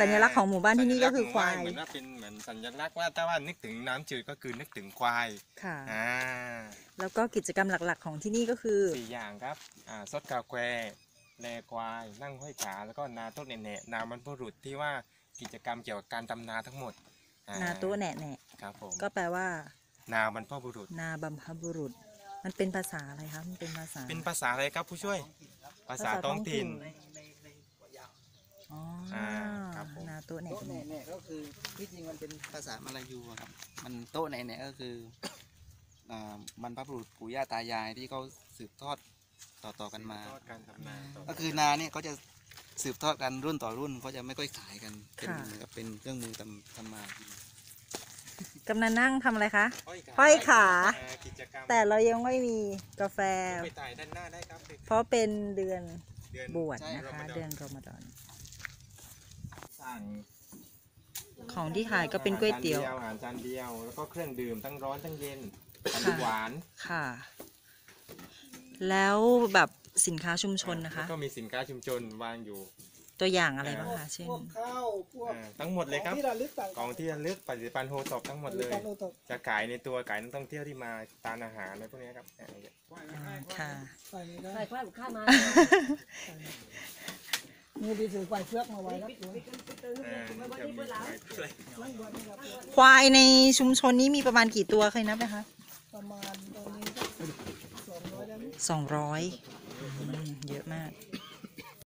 สัญลักษณ์ของหมู่บ้านที่นี่ก็คือควาย เหมือนว่าเป็นเหมือนสัญลักษณ์ว่าถ้าว่านึกถึงน้ำจืดก็คือนึกถึงควายค่ะ อ่าแล้วก็กิจกรรมหลักๆ ของที่นี่ก็คือ สี่อย่างครับอ่าซดกาแฟแลควาย นั่งห้อยขาแล้วก็นาต้นเนะๆนามันบุรุษที่ว่ากิจกรรมเกี่ยวกับการทำนาทั้งหมดอ่นาโต๊ะแหน่แหน่ครับผมก็แปลว่า นาบรรพบุรุษ นาบัมพบุรุษ มันเป็นภาษาอะไรคะมันเป็นภาษา เป็นภาษาอะไรครับผู้ช่วย ภาษาท้องถิ่น อ๋อ อ่าครับผม นา โต๊ะแหน่โต๊ะแหแหน่น่แหน่ก็คือที่จริงมันเป็นภาษามาลายูอะครับ มันโต๊ะแหน่แหน่ก็คืออ่าบรรพบุรุษปู่ย่าตายายที่เขาสืบทอดต่อๆกันมา ทอดการทำนาต่อก็คือนาเนี่ยเขาจะสืบทอดกันรุ่นต่อรุ่นเขาจะไม่ค่อยขายกัน เป็นเหมือนกับเป็นเครื่องมือทำทำมากำนันนั่งทำอะไรคะ ห้ห้อยขาอ่กิจกรรมแต่เรายังไม่มีกาแฟ ไปถ่ายด้านหน้าได้ครับเพราะเป็นเดือนเดือน บวชใช่นะคะรอมฎอน เดือนรอมฎอน สั่งของที่ขายก็เป็นก๋วยเตี๋ยว อาหารจานเดียว แล้วก็เครื่องดื่มทั้งร้อนทั้งเย็นขนค่ะมหวานค่ะ แล้วแบบสินค้าชุมชนนะคะ แล้วก็มีสินค้าชุมชนวางอยู่ ตัวอย่างอะไรบ้างคะเช่น พวกข้าวพวกอ่าทั้งหมดเลยครับ ที่ระลึกต่างกองที่ระลึกปฏิปันธ์โฮตอบทั้งหมดเลยการโอตกจะขายในตัวขายนักท่องเที่ยวที่มาทานอาหารอะไรพวกนี้ครับอ่าค่ะ ใส่ไม่ได้ ใส่ควายบุกข้ามามี ดีถือไฟเชือกมาไว้ครับอ่าจะมีขายอะไรนั่งบนนี่ครับควายในชุมชนนี้มีประมาณกี่ตัวเคยนับไหมคะประมาณตอนนี้ก็สองร้อยแล้วมั้งสองร้อยเยอะมาก